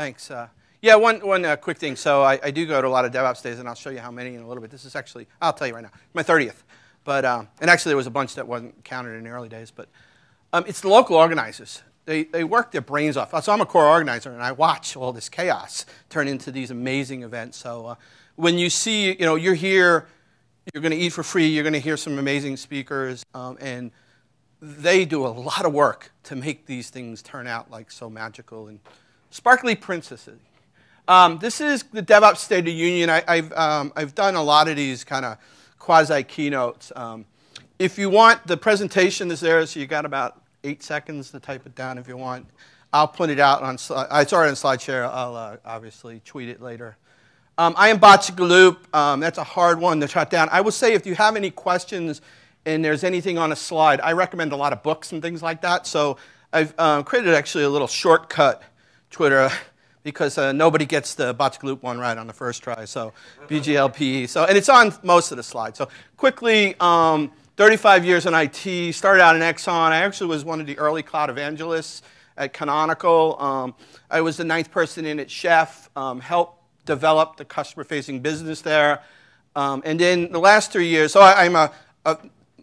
Thanks. Uh, yeah, one, one uh, quick thing. So I, I, do go to a lot of DevOps days, and I'll show you how many in a little bit. This is actually, I'll tell you right now, my 30th. But, um, and actually there was a bunch that wasn't counted in the early days. But um, it's the local organizers. They, they work their brains off. So I'm a core organizer, and I watch all this chaos turn into these amazing events. So uh, when you see, you know, you're here, you're going to eat for free, you're going to hear some amazing speakers, um, and they do a lot of work to make these things turn out like so magical and sparkly princesses. Um, this is the DevOps State of Union. I, have um, I've done a lot of these kind of quasi keynotes. Um, if you want, the presentation is there, so you got about eight seconds to type it down if you want. I'll put it out on, uh, it's already on SlideShare. I'll uh, obviously tweet it later. Um, I am Botchagalupe. Um, that's a hard one to shut down. I will say if you have any questions and there's anything on a slide, I recommend a lot of books and things like that. So I've um, created actually a little shortcut Twitter because uh, nobody gets the Botchagalupe one right on the first try. So BGLPE. So and it's on most of the slides. So quickly, um, 35 years in IT. Started out in Exxon. I actually was one of the early cloud evangelists at Canonical. Um, I was the ninth person in at Chef. Um, helped develop the customer-facing business there. Um, and then the last three years, so I, am a, a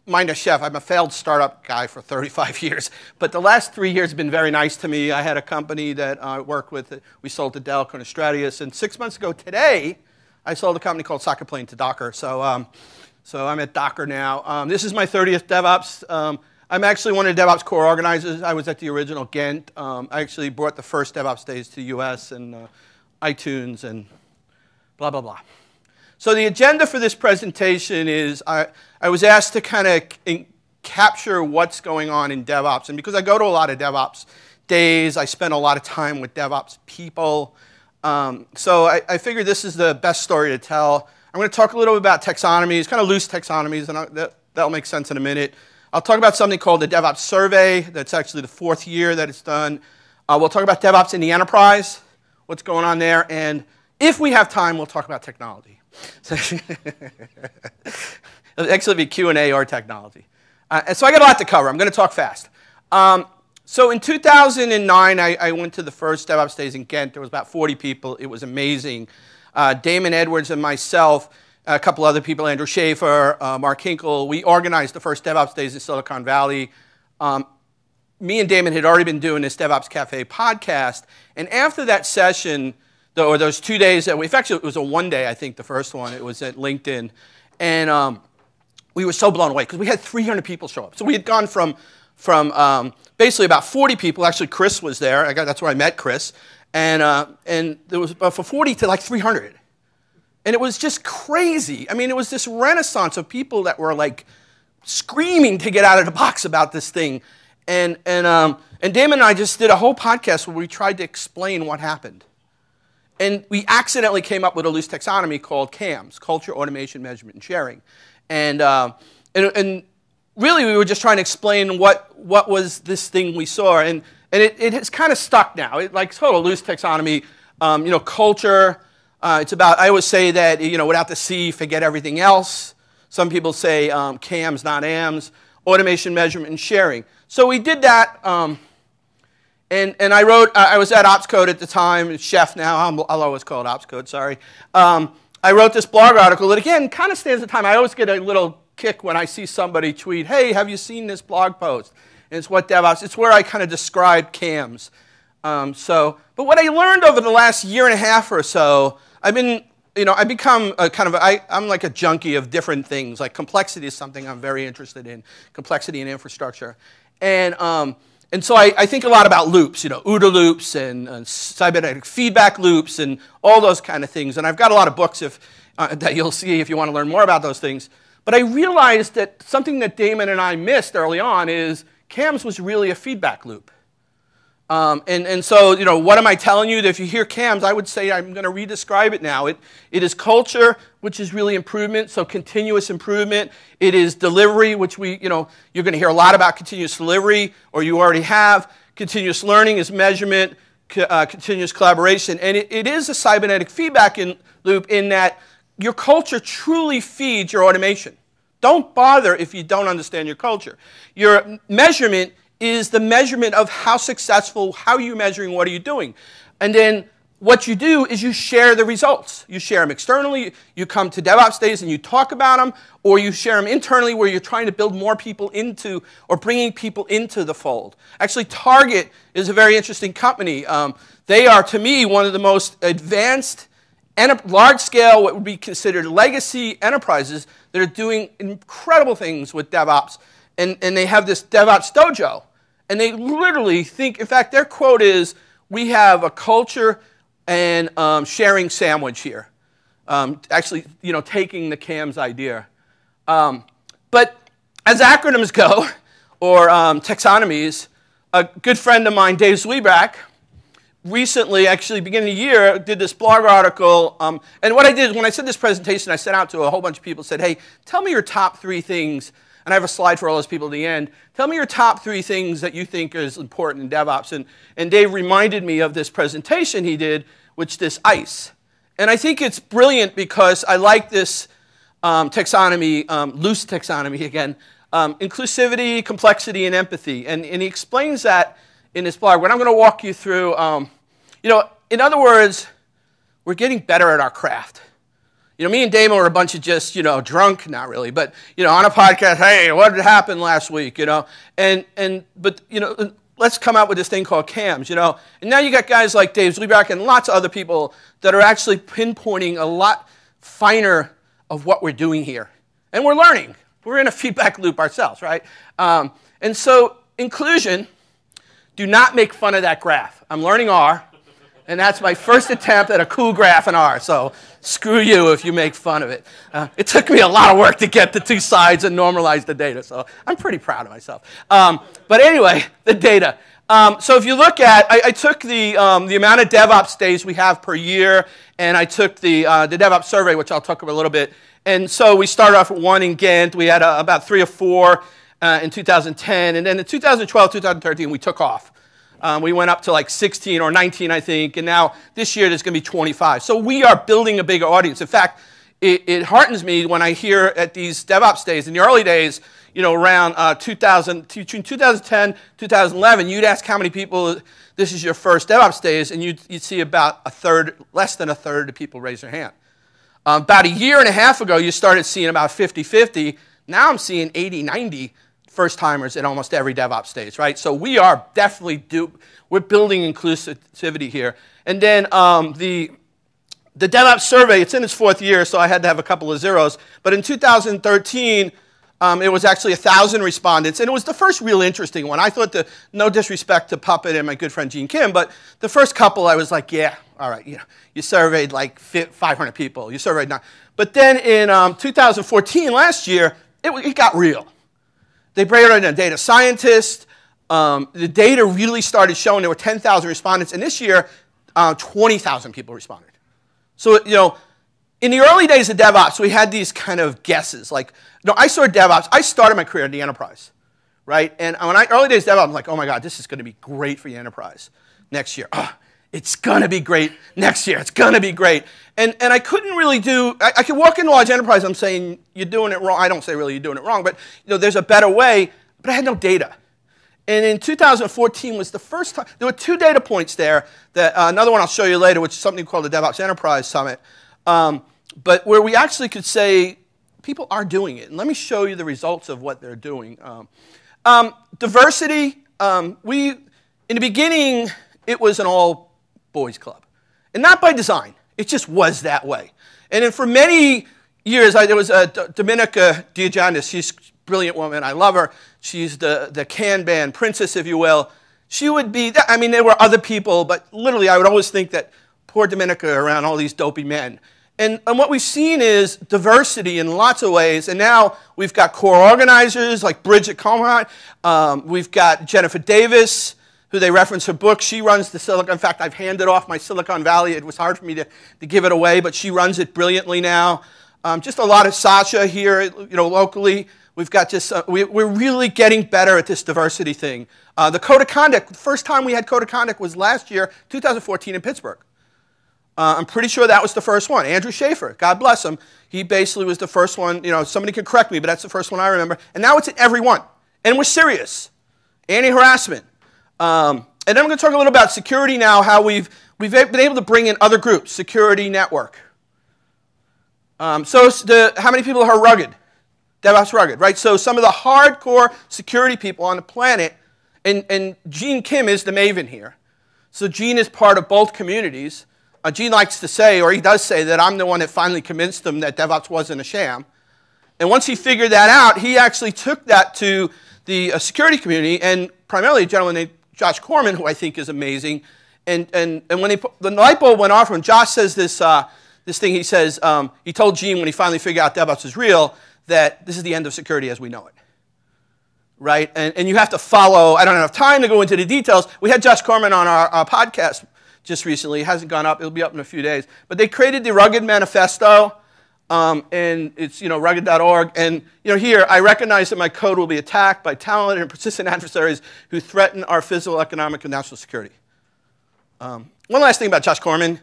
mind a chef. I'm a failed startup guy for 35 years, but the last three years have been very nice to me. I had a company that I worked with. We sold to Dell, Enstratius, and six months ago today, I sold a company called SocketPlane to Docker. So, um, so I'm at Docker now. Um, this is my 30th DevOps. Um, I'm actually one of the DevOps core organizers. I was at the original Ghent. Um, I actually brought the first DevOps days to the US and uh, iTunes and blah, blah, blah. So the agenda for this presentation is I, I was asked to kind of capture what's going on in DevOps. And because I go to a lot of DevOps days, I spend a lot of time with DevOps people. Um, so I, I figured this is the best story to tell. I'm going to talk a little bit about taxonomies, kind of loose taxonomies, and I, that, that'll make sense in a minute. I'll talk about something called the DevOps Survey. That's actually the fourth year that it's done. Uh, we'll talk about DevOps in the enterprise, what's going on there, and if we have time, we'll talk about technology. So it'll actually be Q&A or technology. Uh, and so I got a lot to cover. I'm going to talk fast. Um, so in 2009, I, I, went to the first DevOps Days in Ghent. There was about 40 people. It was amazing. Uh, Damon Edwards and myself, a couple other people, Andrew Shafer, uh, Mark Hinkle, we organized the first DevOps Days in Silicon Valley. Um, me and Damon had already been doing this DevOps Cafe podcast. And after that session, or those two days that we, it was a one day, I think, the first one. It was at LinkedIn. And um, we were so blown away because we had 300 people show up. So we had gone from, from um, basically about 40 people. Actually, Chris was there. I got, that's where I met Chris. And, uh, and there was uh, from 40 to like 300. And it was just crazy. I mean, it was this renaissance of people that were like screaming to get out of the box about this thing. And, and, um, and Damon and I just did a whole podcast where we tried to explain what happened. And we accidentally came up with a loose taxonomy called CAMS, Culture, Automation, Measurement, and Sharing. And, uh, and, and, really, we were just trying to explain what, what was this thing we saw. And, and it, it has kind of stuck now. It, like total loose taxonomy, um, you know, culture, uh, it's about, I always say that, you know, without the C, forget everything else. Some people say um, CAMS, not AMS. Automation, measurement, and sharing. So we did that. Um, and, and I wrote, I was at Opscode at the time, chef now, i will always call it Opscode, sorry. Um, I wrote this blog article that, again, kind of stands the time. I always get a little kick when I see somebody tweet, hey, have you seen this blog post? And it's what DevOps, it's where I kind of describe CAMs. Um, so, but what I learned over the last year and a half or so, I've been, you know, I become a kind of, I, I'm like a junkie of different things. Like complexity is something I'm very interested in, complexity in infrastructure. And, um, and so I, I, think a lot about loops, you know, OODA loops and, and, cybernetic feedback loops and all those kind of things. And I've got a lot of books if, uh, that you'll see if you want to learn more about those things. But I realized that something that Damon and I missed early on is CAMS was really a feedback loop. Um, and, and so, you know, what am I telling you? That if you hear CAMS, I would say I'm going to redescribe it now. It, it is culture, which is really improvement, so continuous improvement. It is delivery, which we, you know, you're going to hear a lot about continuous delivery, or you already have. Continuous learning is measurement, uh, continuous collaboration. And it, it is a cybernetic feedback in, loop in that your culture truly feeds your automation. Don't bother if you don't understand your culture. Your measurement is the measurement of how successful, how are you measuring, what are you doing? And then what you do is you share the results. You share them externally, you come to DevOps days and you talk about them, or you share them internally where you're trying to build more people into or bringing people into the fold. Actually, Target is a very interesting company. Um, they are, to me, one of the most advanced, and large scale, what would be considered legacy enterprises that are doing incredible things with DevOps. And, and they have this DevOps dojo. And they literally think, in fact, their quote is, we have a culture and um, sharing sandwich here. Um, actually, you know, taking the CAM's idea. Um, but as acronyms go, or um, taxonomies, a good friend of mine, Dave Zwieback, recently, actually beginning of the year, did this blog article. Um, and what I did when I said this presentation, I sent out to a whole bunch of people, said, hey, tell me your top three things and I have a slide for all those people at the end. Tell me your top three things that you think is important in DevOps. And, and Dave reminded me of this presentation he did, which this ICE. And I think it's brilliant because I like this um, taxonomy, um, loose taxonomy again, um, inclusivity, complexity, and empathy. And, and he explains that in his blog. But I'm going to walk you through, um, you know, in other words, we're getting better at our craft. You know, me and Damon were a bunch of just, you know, drunk, not really, but, you know, on a podcast, hey, what happened last week, you know? And, and but, you know, let's come out with this thing called CAMs, you know? And now you got guys like Dave Zwieback and lots of other people that are actually pinpointing a lot finer of what we're doing here. And we're learning. We're in a feedback loop ourselves, right? Um, and so, inclusion, do not make fun of that graph. I'm learning R. And that's my first attempt at a cool graph in R. So screw you if you make fun of it. Uh, it took me a lot of work to get the two sides and normalize the data. So I'm pretty proud of myself. Um, but anyway, the data. Um, so if you look at, I, I took the, um, the amount of DevOps days we have per year, and I took the, uh, the DevOps survey, which I'll talk about a little bit. And so we started off at one in Ghent. We had uh, about three or four uh, in 2010. And then in 2012, 2013, we took off. Um, we went up to like 16 or 19, I think, and now this year there's going to be 25. So we are building a bigger audience. In fact, it, it heartens me when I hear at these DevOps days, in the early days, you know, around uh, 2000, 2010, 2011, you'd ask how many people this is your first DevOps days, and you'd, you'd see about a third, less than a third of people raise their hand. Um, about a year and a half ago, you started seeing about 50 50. Now I'm seeing 80 90 first timers in almost every DevOps stage, right? So we are definitely do, we're building inclusivity here. And then um, the the DevOps survey, it's in its fourth year, so I had to have a couple of zeros. But in 2013, um, it was actually 1,000 respondents, and it was the first real interesting one. I thought the, no disrespect to Puppet and my good friend Gene Kim, but the first couple I was like, yeah, all right, you know, you surveyed like 500 people, you surveyed nine. But then in um, 2014, last year, it, it got real. They brought in a data scientist. Um, the data really started showing there were 10,000 respondents, and this year, uh, 20,000 people responded. So, you know, in the early days of DevOps, we had these kind of guesses. Like, you know, I started DevOps, I started my career in the enterprise, right? And when I, early days DevOps, I'm like, oh my God, this is going to be great for the enterprise next year. Oh, it's going to be great next year. It's going to be great. And, and I couldn't really do, I, I could walk into a large enterprise, I'm saying, you're doing it wrong. I don't say really you're doing it wrong, but you know, there's a better way, but I had no data. And in 2014 was the first time, there were two data points there, that, uh, another one I'll show you later, which is something called the DevOps Enterprise Summit, um, but where we actually could say, people are doing it. And let me show you the results of what they're doing. Um, um, diversity, um, we, in the beginning, it was an all boys club. And not by design, it just was that way. And then for many years, I, there was a Dominica DeGrandis, she's a brilliant woman, I love her. She's the, the Kanban princess, if you will. She would be, I mean, there were other people, but literally I would always think that poor Dominica around all these dopey men. And, and, what we've seen is diversity in lots of ways. And now we've got core organizers like Bridget Kromhout. Um, we've got Jennifer Davis who they reference her book. She runs the Silicon. In fact, I've handed off my Silicon Valley. It was hard for me to, to give it away, but she runs it brilliantly now. Um, just a lot of Sasha here, you know, locally. We've got just, uh, we, are really getting better at this diversity thing. Uh, the code of conduct, the first time we had code of conduct was last year, 2014 in Pittsburgh. Uh, I'm pretty sure that was the first one. Andrew Shafer, God bless him. He basically was the first one. You know, somebody can correct me, but that's the first one I remember. And now it's in every one. And we're serious. Anti harassment, um, and then I'm going to talk a little about security now, how we've, we've been able to bring in other groups, security network. Um, so the, how many people are rugged? DevOps rugged, right? So some of the hardcore security people on the planet, and, and Gene Kim is the maven here. So Gene is part of both communities. Uh, Gene likes to say, or he does say, that I'm the one that finally convinced them that DevOps wasn't a sham. And once he figured that out, he actually took that to the uh, security community, and primarily a gentleman named Josh Corman, who I think is amazing. And, and, and when he, the light bulb went off, when Josh says this, uh, this thing, he says, um, he told Gene when he finally figured out DevOps is real, that this is the end of security as we know it. Right? And, and you have to follow, I don't have time to go into the details. We had Josh Corman on our, our podcast just recently. It hasn't gone up, it'll be up in a few days. But they created the Rugged Manifesto. Um, and it's you know rugged.org and you know here i recognize that my code will be attacked by talented and persistent adversaries who threaten our physical economic and national security. Um, one last thing about josh corman.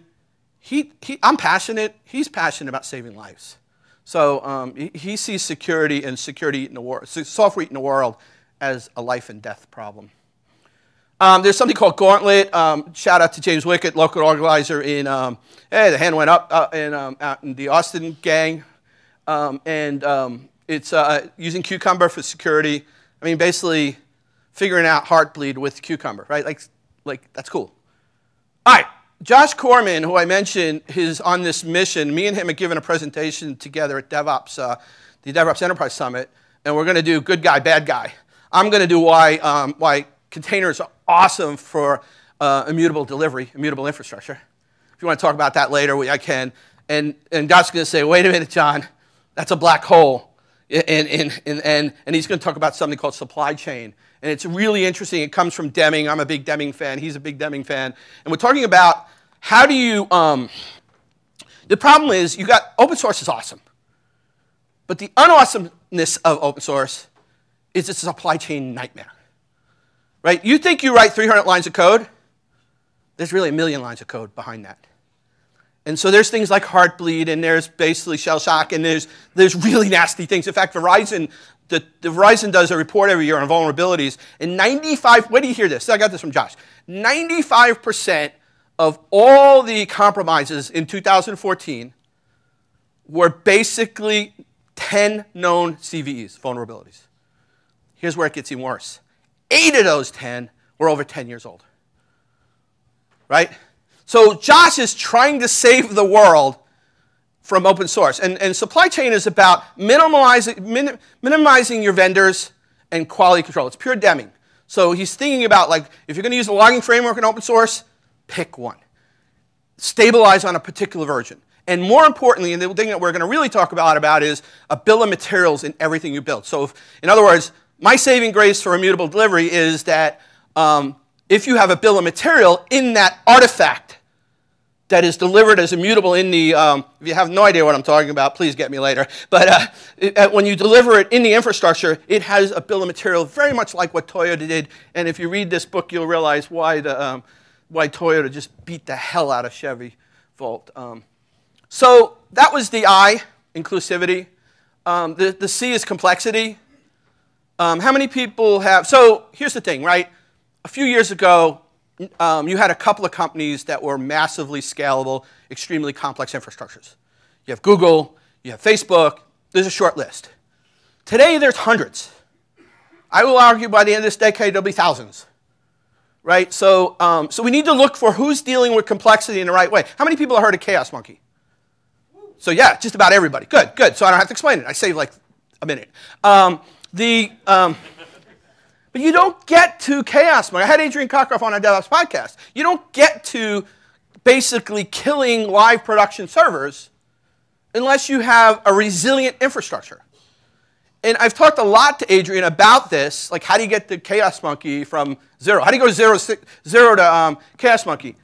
He, he, i'm passionate. He's passionate about saving lives. So um, he, he, sees security and security in the world, software in the world as a life and death problem. Um, there's something called Gauntlt. Um, shout out to James Wickett, local organizer in, um, hey, the hand went up uh, in, um, out in the Austin gang. Um, and um, it's uh, using Cucumber for security. I mean, basically figuring out Heartbleed with Cucumber, right? Like, like that's cool. All right, Josh Corman, who I mentioned, is on this mission. Me and him have given a presentation together at DevOps, uh, the DevOps Enterprise Summit, and we're going to do good guy, bad guy. I'm going to do why, why containers awesome for uh, immutable delivery, immutable infrastructure. If you want to talk about that later, we, I can. And, and God's going to say, wait a minute, John, that's a black hole. And, and, and, and he's going to talk about something called supply chain. And it's really interesting. It comes from Deming. I'm a big Deming fan. He's a big Deming fan. And we're talking about how do you, um, the problem is you got, open source is awesome. But the unawesomeness of open source is it's a supply chain nightmare. Right? You think you write 300 lines of code, there's really a million lines of code behind that. And so there's things like Heartbleed, and there's basically shell shock, and there's, there's really nasty things. In fact, Verizon, the, the Verizon does a report every year on vulnerabilities, and 95, where do you hear this? I got this from Josh. 95% of all the compromises in 2014 were basically 10 known CVEs, vulnerabilities. Here's where it gets even worse. Eight of those 10 were over 10 years old. Right? So Josh is trying to save the world from open source. And, and supply chain is about minimizing, minim, minimizing your vendors and quality control. It's pure Deming. So he's thinking about like, if you're going to use a logging framework in open source, pick one. Stabilize on a particular version. And more importantly, and the thing that we're going to really talk about, about is a bill of materials in everything you build. So if, in other words, my saving grace for immutable delivery is that um, if you have a bill of material in that artifact that is delivered as immutable in the, um, if you have no idea what I'm talking about, please get me later. But uh, it, uh, when you deliver it in the infrastructure, it has a bill of material very much like what Toyota did. And if you read this book, you'll realize why the, um, why Toyota just beat the hell out of Chevy Volt. Um, so that was the I, inclusivity. Um, the, the C is complexity. Um, how many people have, so here's the thing, right? A few years ago, um, you had a couple of companies that were massively scalable, extremely complex infrastructures. You have Google, you have Facebook, there's a short list. Today, there's hundreds. I will argue by the end of this decade, there'll be thousands right? So, um, so we need to look for who's dealing with complexity in the right way. How many people have heard of Chaos Monkey? So yeah, just about everybody. Good, good. So I don't have to explain it. I saved like a minute. Um, the, um, but you don't get to Chaos Monkey. I had Adrian Cockcroft on a DevOps podcast. You don't get to basically killing live production servers unless you have a resilient infrastructure and I've talked a lot to Adrian about this, like how do you get the Chaos Monkey from zero? How do you go zero, zero to um, Chaos Monkey?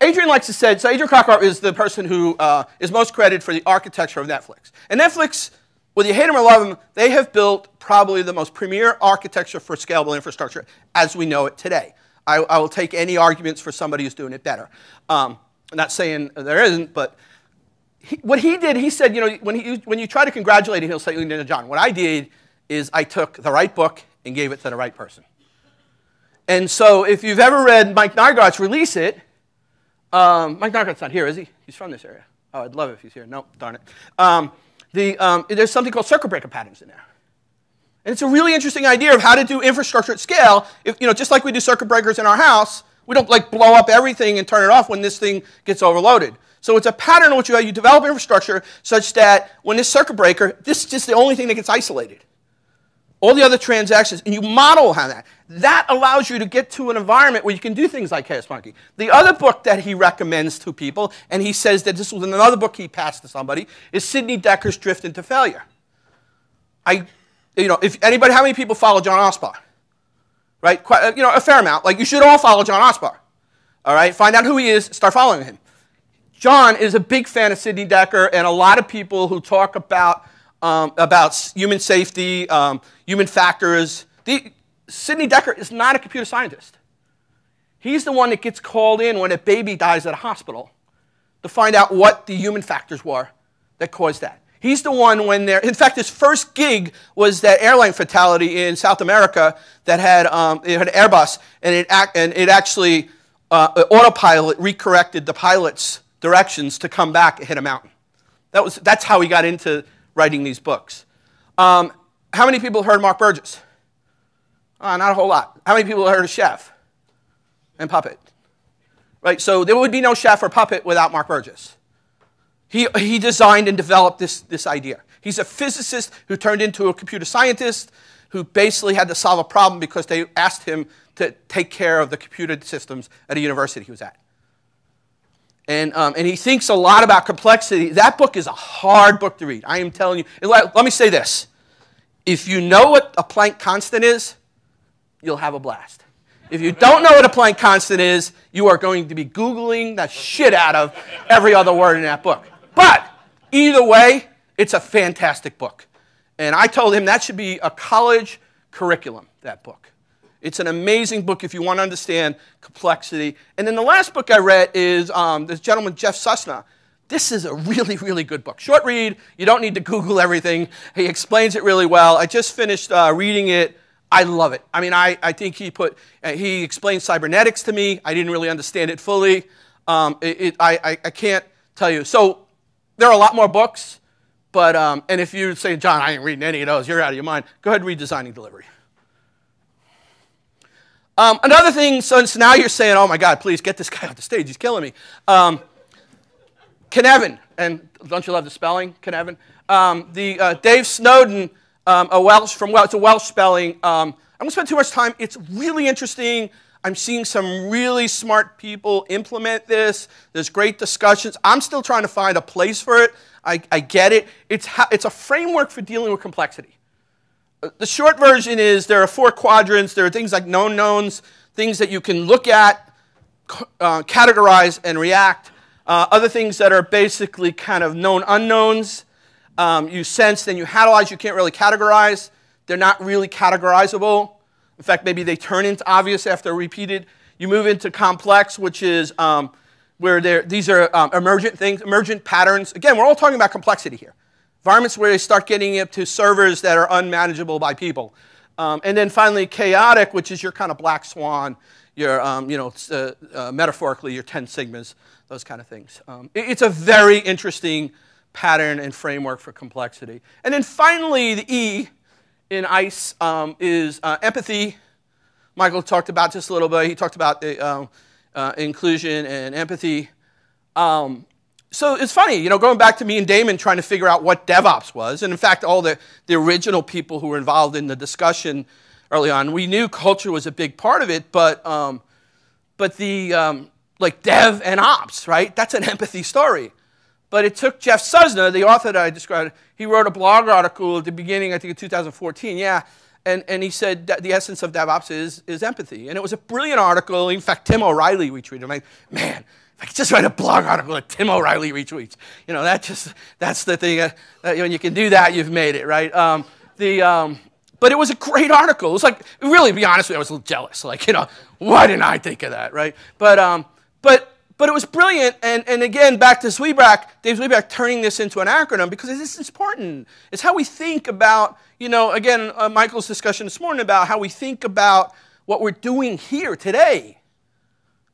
Adrian likes to say, so Adrian Cockcroft is the person who uh, is most credited for the architecture of Netflix. And Netflix, whether you hate them or love them, they have built probably the most premier architecture for scalable infrastructure as we know it today. I, I will take any arguments for somebody who's doing it better. Um, I'm not saying there isn't, but he, what he did, he said, you know, when, he, when you try to congratulate him, he'll say, John, what I did is I took the right book and gave it to the right person. And so if you've ever read Mike Nygard's Release It, um, Mike Nygard's not here, is he? He's from this area. Oh, I'd love it if he's here. No, darn it. Um, the, um, there's something called circuit breaker patterns in there. And it's a really interesting idea of how to do infrastructure at scale. If, you know, just like we do circuit breakers in our house, we don't like blow up everything and turn it off when this thing gets overloaded. So it's a pattern in which you you develop infrastructure such that when this circuit breaker, this is just the only thing that gets isolated. All the other transactions, and you model how that. That allows you to get to an environment where you can do things like Chaos Monkey. The other book that he recommends to people, and he says that this was another book he passed to somebody, is Sidney Dekker's Drift into Failure. I you know, if anybody, how many people follow John Allspaw? Right? Quite, uh, you know, a fair amount. Like, you should all follow John Allspaw. All right? Find out who he is, start following him. John is a big fan of Sidney Dekker and a lot of people who talk about, um, about human safety, um, human factors. The, Sidney Dekker is not a computer scientist. He's the one that gets called in when a baby dies at a hospital to find out what the human factors were that caused that. He's the one when they're, in fact, his first gig was that airline fatality in South America that had, um, it had Airbus, and it, and it actually, uh, autopilot recorrected the pilot's directions to come back and hit a mountain. That was, that's how he got into writing these books. Um, how many people heard Mark Burgess? Uh, not a whole lot. How many people heard of Chef and Puppet? Right, so there would be no Chef or Puppet without Mark Burgess. He, he designed and developed this, this idea. He's a physicist who turned into a computer scientist who basically had to solve a problem because they asked him to take care of the computer systems at a university he was at. And, um, and he thinks a lot about complexity. That book is a hard book to read. I am telling you. Let, let me say this. If you know what a Planck constant is, you'll have a blast. If you don't know what a Planck constant is, you are going to be Googling the shit out of every other word in that book. But either way, it's a fantastic book. And I told him that should be a college curriculum, that book. It's an amazing book if you want to understand complexity. And then the last book I read is um, this gentleman, Jeff Sussna. This is a really, really good book. Short read. You don't need to Google everything. He explains it really well. I just finished uh, reading it. I love it. I mean, I, I think he put, uh, he explained cybernetics to me. I didn't really understand it fully. Um, it, it, I, I, can't tell you. So there are a lot more books, but, um, and if you say, John, I ain't reading any of those, you're out of your mind, go ahead and read Designing Delivery. Um, another thing, since now you're saying, oh my God, please get this guy off the stage, he's killing me. Um, Cynefin, and don't you love the spelling, Cynefin? Um, the uh, Dave Snowden, um, a Welsh from Welsh, it's a Welsh spelling. Um, I'm gonna spend too much time. It's really interesting. I'm seeing some really smart people implement this. There's great discussions. I'm still trying to find a place for it. I, I get it. It's, it's a framework for dealing with complexity. The short version is there are four quadrants. There are things like known knowns, things that you can look at, uh, categorize, and react. Uh, other things that are basically kind of known unknowns. Um, you sense, then you analyze, you can't really categorize. They're not really categorizable. In fact, maybe they turn into obvious after repeated. You move into complex, which is um, where these are um, emergent things, emergent patterns. Again, we're all talking about complexity here. Environments where they start getting up to servers that are unmanageable by people. Um, and then finally, chaotic, which is your kind of black swan, your, um, you know, uh, uh, metaphorically, your 10 sigmas, those kind of things. Um, it, it's a very interesting pattern and framework for complexity. And then finally, the E, in ICE um, is uh, empathy. Michael talked about this a little bit. He talked about the, uh, uh, inclusion and empathy. Um, so it's funny, you know, going back to me and Damon trying to figure out what DevOps was. And in fact, all the, the original people who were involved in the discussion early on, we knew culture was a big part of it, but, um, but the, um, like dev and ops, right? That's an empathy story. But it took Jeff Sussna, the author that I described, he wrote a blog article at the beginning, I think, of 2014. Yeah. And, and he said that the essence of DevOps is, is empathy. And it was a brilliant article. In fact, Tim O'Reilly retweeted. I'm like, man, I could just write a blog article that Tim O'Reilly retweets. You know, that just, that's the thing. Uh, that, when you can do that, you've made it, right? Um, the, um, but it was a great article. It was like, really, to be honest with you, I was a little jealous. Like, you know, why didn't I think of that, right? But, um, but but it was brilliant. And, and again, back to Zwieback, Dave Zwieback turning this into an acronym because this is important. It's how we think about, you know, again, uh, Michael's discussion this morning about how we think about what we're doing here today?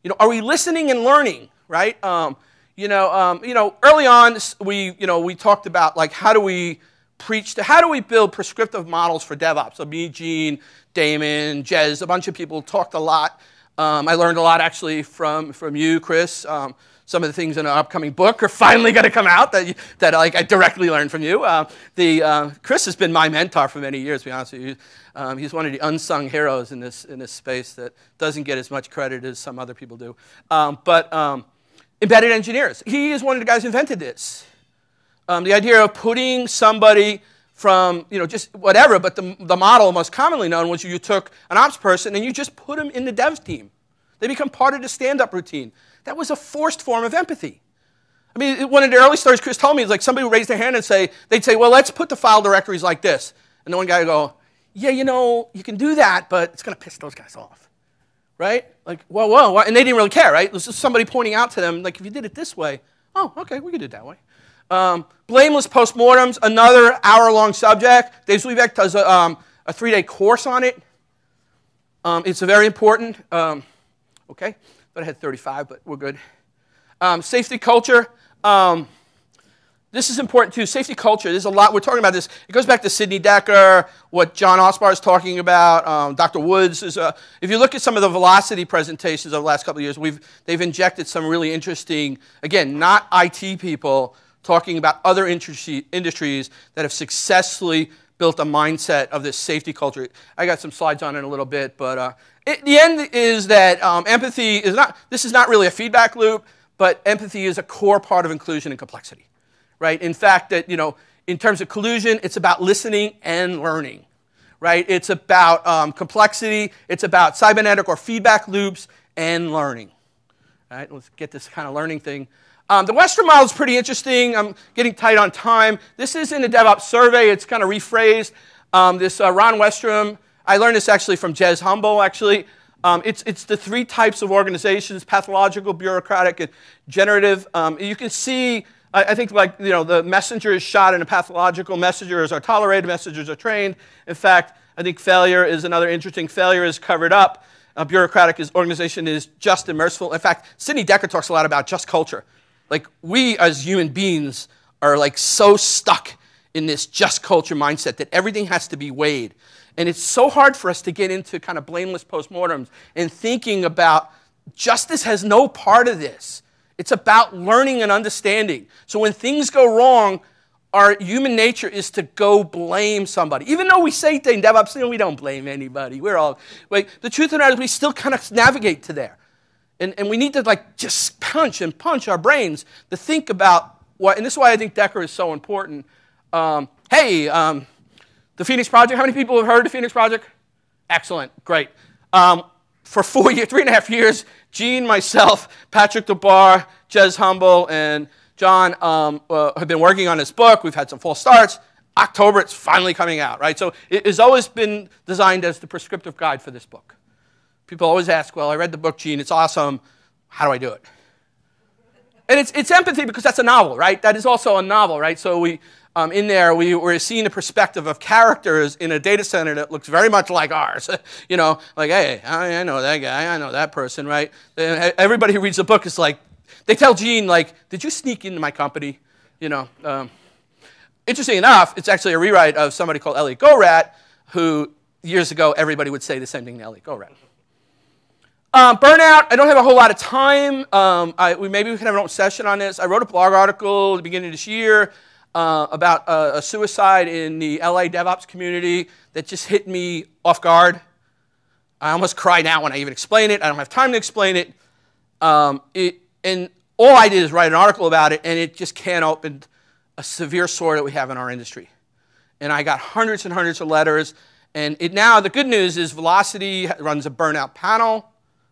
You know, are we listening and learning, right? Um, you know, um, you know, early on, we, you know, we talked about like how do we preach to, how do we build prescriptive models for DevOps? So me, Gene, Damon, Jez, a bunch of people talked a lot. Um, I learned a lot actually from, from you, Chris. Um, some of the things in an upcoming book are finally going to come out that, that like, I directly learned from you. Uh, the, uh, Chris has been my mentor for many years, to be honest with you. Um, he's one of the unsung heroes in this, in this space that doesn't get as much credit as some other people do. Um, but um, embedded engineers, he is one of the guys who invented this. Um, the idea of putting somebody from, you know, just whatever, but the, the model most commonly known was you took an ops person and you just put them in the dev team. They become part of the stand-up routine. That was a forced form of empathy. I mean, one of the early stories Chris told me is like somebody would raise their hand and say, they'd say, well, let's put the file directories like this. And the one guy would go, yeah, you know, you can do that, but it's going to piss those guys off. Right? Like, whoa, whoa, and they didn't really care, right? It was just somebody pointing out to them, like, if you did it this way, oh, okay, we can do it that way. Um, blameless postmortems, another hour-long subject. Dave Zwieback does a, um, a three-day course on it. Um, it's very important. Um, okay. But I had 35, but we're good. Um, safety culture. This is important too. Safety culture. There's a lot. We're talking about this. It goes back to Sidney Dekker, what John Allspaw is talking about. Um, Dr. Woods is. A, if you look at some of the velocity presentations of the last couple of years, we've they've injected some really interesting. Again, not IT people talking about other industries that have successfully built a mindset of this safety culture. I got some slides on it in a little bit, but uh, it, the end is that um, empathy is not, this is not really a feedback loop, but empathy is a core part of inclusion and complexity, right? In fact, that, you know, in terms of collusion, it's about listening and learning, right? It's about um, complexity, it's about cybernetic or feedback loops and learning, right? Let's get this kind of learning thing. Um, the Westrum model is pretty interesting. I'm getting tight on time. This is in the DevOps survey. It's kind of rephrased. Um, this uh, Ron Westrum, I learned this actually from Jez Humble, actually. Um, it's, it's the three types of organizations, pathological, bureaucratic, and generative. Um, you can see, I, I, think like, you know, the messenger is shot in a pathological, messengers are tolerated, messengers are trained. In fact, I think failure is another interesting, failure is covered up. A bureaucratic is, organization is just and merciful. In fact, Sidney Dekker talks a lot about just culture. Like we as human beings are like so stuck in this just culture mindset that everything has to be weighed. And it's so hard for us to get into kind of blameless postmortems and thinking about justice has no part of this. It's about learning and understanding. So when things go wrong, our human nature is to go blame somebody. Even though we say things, DevOps, we don't blame anybody. We're all, like, the truth of the matter is we still kind of navigate to there. And, and we need to like just punch and punch our brains to think about what, and this is why I think Dekker is so important. Um, hey, um, the Phoenix Project, how many people have heard of the Phoenix Project? Excellent, great. Um, for four years, three and a half years, Gene, myself, Patrick Debois, Jez Humble, and John um, uh, have been working on this book. We've had some false starts. October, it's finally coming out, right? So it has always been designed as the prescriptive guide for this book. People always ask, well, I read the book, Gene, it's awesome. How do I do it? And it's, it's empathy because that's a novel, right? That is also a novel, right? So we, um, in there, we were seeing the perspective of characters in a data center that looks very much like ours. you know, like, hey, I, I, know that guy, I know that person, right? Everybody who reads the book is like, they tell Gene, like, did you sneak into my company? You know, um, interesting enough, it's actually a rewrite of somebody called Elliot Goldratt, who years ago everybody would say the same thing to Elliot Goldratt. Um, burnout, I don't have a whole lot of time. Um, I, we, maybe we can have an own session on this. I wrote a blog article at the beginning of this year uh, about a, a, suicide in the LA DevOps community that just hit me off guard. I almost cry now when I even explain it. I don't have time to explain it. Um, it and all I did is write an article about it, and it just can't open a severe sore that we have in our industry. And I got hundreds and hundreds of letters. And it now, the good news is Velocity runs a burnout panel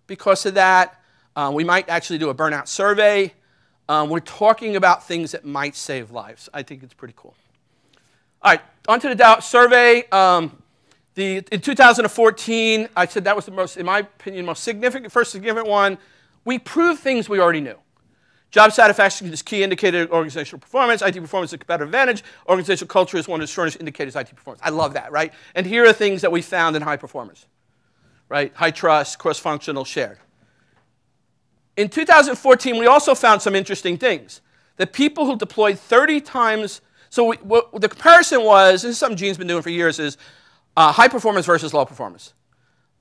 because of that. Um, we might actually do a burnout survey. Um, we're talking about things that might save lives. I think it's pretty cool. All right, on to the doubt survey. Um, the, in 2014, I said that was the most, in my opinion, most significant, first significant one. We proved things we already knew. Job satisfaction is key indicator of organizational performance. IT performance is a competitive advantage. Organizational culture is one of the strongest indicators of IT performance. I love that, right? And here are things that we found in high performers right? High trust, cross-functional, shared. In 2014, we also found some interesting things. The people who deployed 30 times, so we, what, the comparison was, this is something Gene's been doing for years, is uh, high performance versus low performance.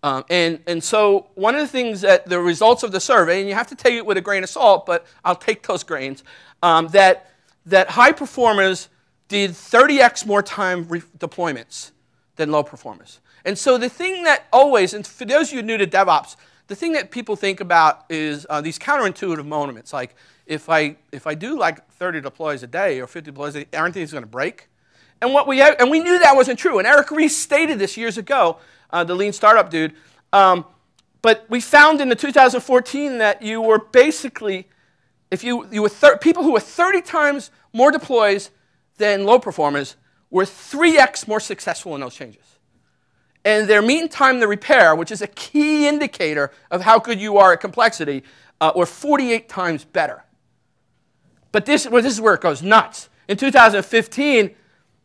Um, and, and so one of the things that the results of the survey, and you have to take it with a grain of salt, but I'll take those grains, um, that, that high performers did 30x more time deployments than low performers. And so the thing that always, and for those of you new to DevOps, the thing that people think about is uh, these counterintuitive moments. Like if I, if I do like 30 deploys a day or 50 deploys a day, aren't these going to break? And, what we, and we knew that wasn't true. And Eric Ries stated this years ago, uh, the lean startup dude. Um, but we found in the 2014 that you were basically, if you, you were people who were 30 times more deploys than low performers were 3x more successful in those changes. And their mean time to repair, which is a key indicator of how good you are at complexity, uh, were 48 times better. But this, well, this is where it goes nuts. In 2015,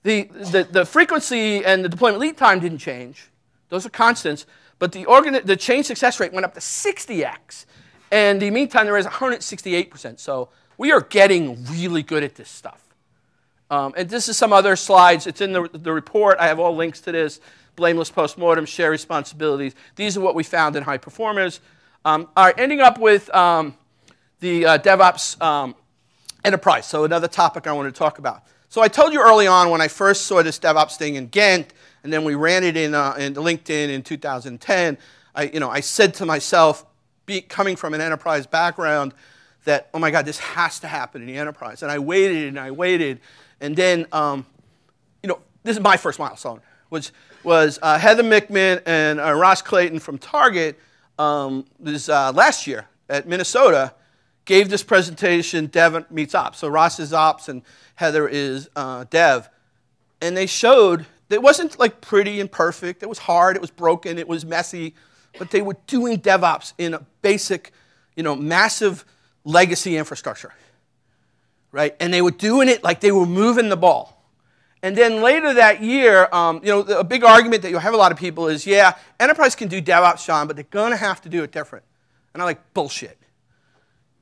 the, the, the frequency and the deployment lead time didn't change. Those are constants. But the, the change success rate went up to 60x. And the mean time there is 168%. So we are getting really good at this stuff. Um, and this is some other slides. It's in the, the report. I have all links to this. Blameless postmortem, share responsibilities. These are what we found in high performers. Um, all right, ending up with um, the uh, DevOps um, enterprise. So another topic I want to talk about. So I told you early on when I first saw this DevOps thing in Ghent, and then we ran it in, uh, in LinkedIn in 2010. I, you know, I said to myself, be, coming from an enterprise background, that, oh my God, this has to happen in the enterprise. And I waited and I waited. And then, um, you know, this is my first milestone, which was uh, Heather Mickman and uh, Ross Clanton from Target um, this uh, last year at Minnesota gave this presentation, Dev Meets Ops. So Ross is Ops and Heather is uh, Dev. And they showed that it wasn't like pretty and perfect. It was hard, it was broken, it was messy, but they were doing DevOps in a basic, you know, massive legacy infrastructure, right? And they were doing it like they were moving the ball. And then later that year, um, you know, a big argument that you'll have a lot of people is, yeah, enterprise can do DevOps, Sean, but they're going to have to do it different. And I'm like, bullshit.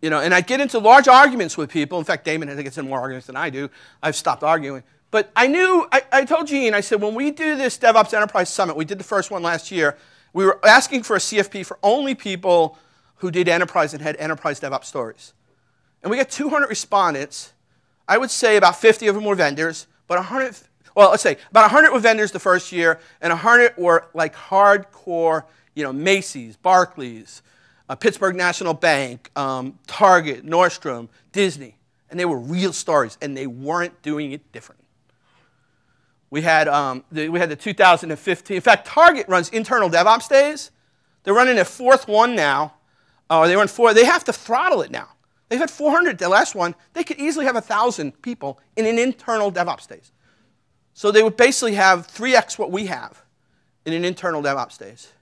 You know, and I get into large arguments with people. In fact, Damon I think, gets in more arguments than I do. I've stopped arguing. But I knew, I, I told Gene, I said, when we do this DevOps Enterprise Summit, we did the first one last year, we were asking for a CFP for only people who did enterprise and had enterprise DevOps stories. And we got 200 respondents. I would say about 50 of them were vendors, but 100, well, let's say about 100 were vendors the first year, and 100 were like hardcore, you know, Macy's, Barclays, uh, Pittsburgh National Bank, um, Target, Nordstrom, Disney. And they were real stories, and they weren't doing it different. We had, um, the, we had the 2015. In fact, Target runs internal DevOps days. They're running a fourth one now. Or uh, they run four. They have to throttle it now. They've had 400 the last one. They could easily have 1,000 people in an internal DevOps days. So they would basically have 3x what we have in an internal DevOps days.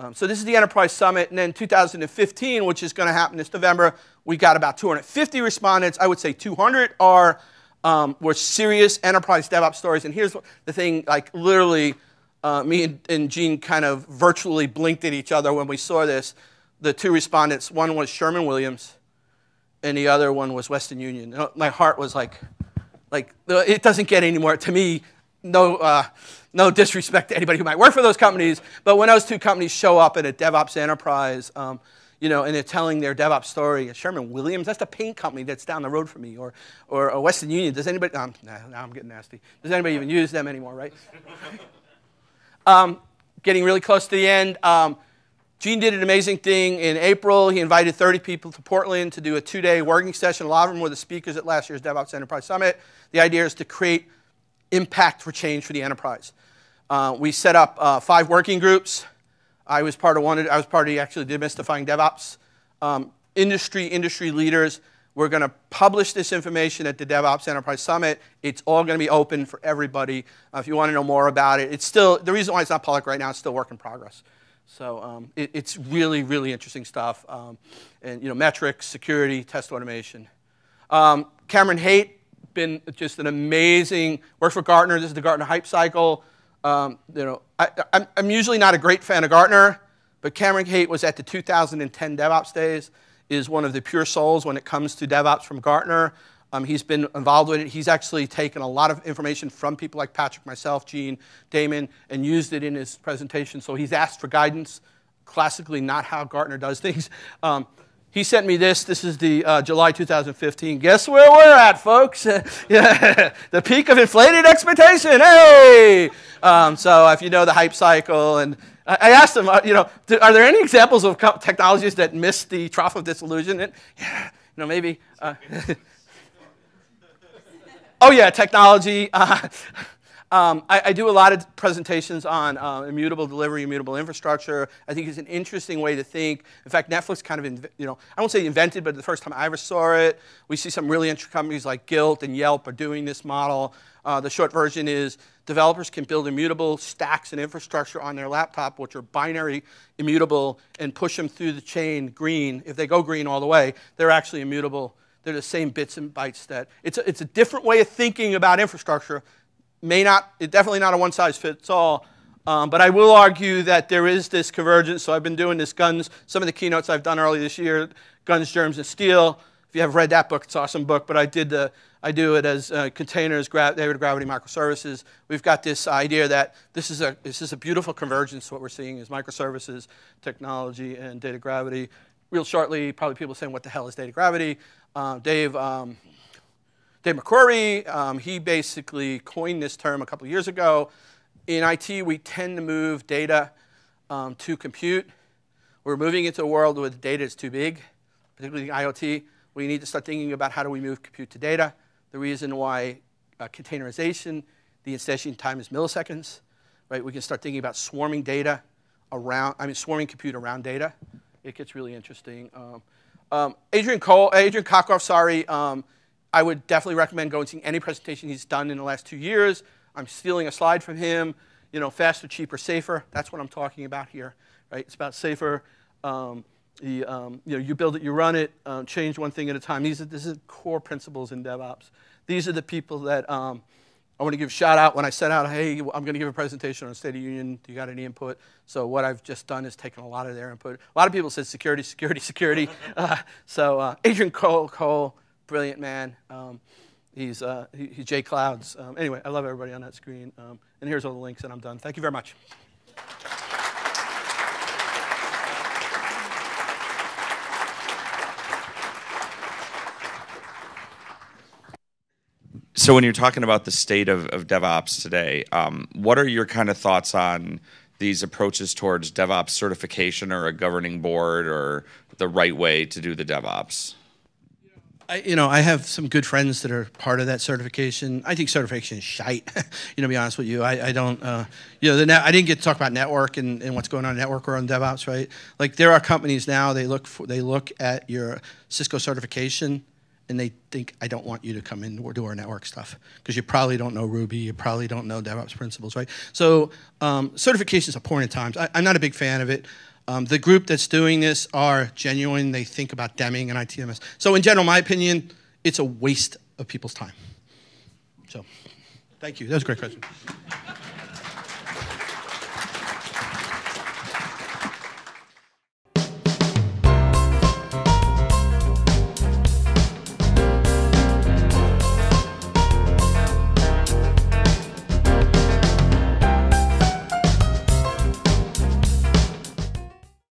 Um, so this is the Enterprise Summit, and then 2015, which is going to happen this November, we got about 250 respondents. I would say 200 are um, were serious enterprise DevOps stories. And here's the thing: like literally, uh, me and, and Gene kind of virtually blinked at each other when we saw this. The two respondents, one was Sherwin-Williams, and the other one was Western Union. My heart was like, like it doesn't get any more to me. No. Uh, no disrespect to anybody who might work for those companies, but when those two companies show up at a DevOps enterprise, um, you know, and they're telling their DevOps story, Sherwin-Williams, that's the paint company that's down the road from me, or, or, or Western Union. Does anybody, um, nah, I'm getting nasty. Does anybody even use them anymore, right? um, getting really close to the end. Um, Gene did an amazing thing in April. He invited 30 people to Portland to do a two-day working session. A lot of them were the speakers at last year's DevOps Enterprise Summit. The idea is to create impact for change for the enterprise. Uh, we set up uh, five working groups. I was part of one. I was part of actually demystifying DevOps. Um, industry industry leaders. We're going to publish this information at the DevOps Enterprise Summit. It's all going to be open for everybody. Uh, if you want to know more about it, it's still the reason why it's not public right now. It's still work in progress. So um, it, it's really really interesting stuff. Um, and you know metrics, security, test automation. Um, Cameron Haight been just an amazing, worked for Gartner. This is the Gartner Hype Cycle. Um, you know, I, I'm, I'm usually not a great fan of Gartner, but Cameron Haight was at the 2010 DevOps days, is one of the pure souls when it comes to DevOps from Gartner. Um, he's been involved with it. He's actually taken a lot of information from people like Patrick, myself, Gene, Damon, and used it in his presentation. So he's asked for guidance, classically not how Gartner does things. Um, he sent me this. This is the uh, July 2015. Guess where we're at, folks? the peak of inflated expectation. Hey! Um, so if you know the hype cycle, and I asked him, uh, you know, are there any examples of technologies that missed the trough of disillusionment? Yeah, you know, maybe. Uh, oh yeah, technology. Uh, um, I, I, do a lot of presentations on uh, immutable delivery, immutable infrastructure. I think it's an interesting way to think. In fact, Netflix kind of, you know, I won't say invented, but the first time I ever saw it, we see some really interesting companies like Gilt and Yelp are doing this model. Uh, the short version is developers can build immutable stacks and infrastructure on their laptop, which are binary immutable, and push them through the chain green. If they go green all the way, they're actually immutable. They're the same bits and bytes that it's a, it's a different way of thinking about infrastructure may not, it definitely not a one size fits all. Um, but I will argue that there is this convergence. So I've been doing this guns, some of the keynotes I've done early this year, Guns, Germs, and Steel. If you have read that book, it's an awesome book. But I did the, I do it as uh, containers, gra data gravity microservices. We've got this idea that this is a this is a beautiful convergence. What we're seeing is microservices, technology, and data gravity. Real shortly, probably people saying, "What the hell is data gravity?" Uh, Dave um, Dave McCrory, um, he basically coined this term a couple years ago. In IT, we tend to move data um, to compute. We're moving into a world where the data is too big, particularly in IoT. We need to start thinking about how do we move compute to data. The reason why uh, containerization, the instantiation time is milliseconds, right? We can start thinking about swarming data around, I mean, swarming compute around data. It gets really interesting. Um, um, Adrian Cole, Adrian sorry, um, I would definitely recommend going to any presentation he's done in the last two years. I'm stealing a slide from him. You know, faster, cheaper, safer. That's what I'm talking about here, right? It's about safer. Um, the, um, you know, you build it, you run it, um, change one thing at a time. These are, these are core principles in DevOps. These are the people that um, I want to give a shout out when I set out, hey, I'm going to give a presentation on State of Union. Do you got any input? So what I've just done is taken a lot of their input. A lot of people said security, security, security. uh, so uh, Adrian Cole, Cole brilliant man. Um, he's, uh, he, he's jclouds. Um, anyway, I love everybody on that screen. Um, and here's all the links, and I'm done. Thank you very much. So when you're talking about the state of, of DevOps today, um, what are your kind of thoughts on these approaches towards DevOps certification or a governing board or the right way to do the DevOps? I, you know, I have some good friends that are part of that certification. I think certification is shite. you know, to be honest with you, I, I don't. Uh, you know, net, I didn't get to talk about network and, and what's going on in network or on DevOps, right? Like there are companies now they look for, they look at your Cisco certification and they think I don't want you to come in or do our network stuff because you probably don't know Ruby, you probably don't know DevOps principles, right? So um, certification is a point in times. I, I'm not a big fan of it. Um, the group that's doing this are genuine. They think about Deming and ITMS. So in general, my opinion, it's a waste of people's time. So thank you. That was a great question.